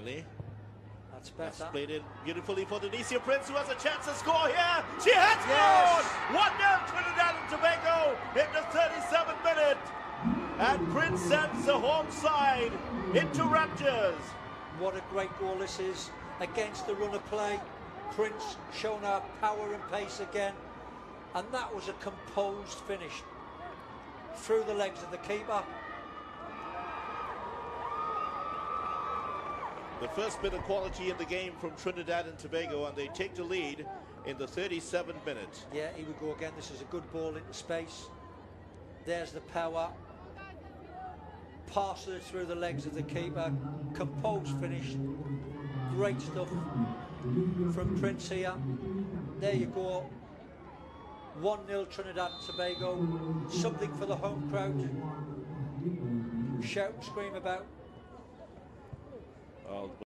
Riley. That's That's played in beautifully for Dennecia Prince, who has a chance to score here. She has Yes. scored! 1 0 Trinidad and Tobago in the 37th minute. And Prince sends the home side into raptures. What a great goal this is against the run of play. Prince showing our power and pace again. And that was a composed finish through the legs of the keeper. The first bit of quality in the game from Trinidad and Tobago, and they take the lead in the 37th minute. Yeah, he would go again. This is a good ball into space. There's the power. Passes it through the legs of the keeper. Composed finish. Great stuff from Prince here. There you go. 1 0 Trinidad and Tobago. Something for the home crowd. Shout and scream about. Well,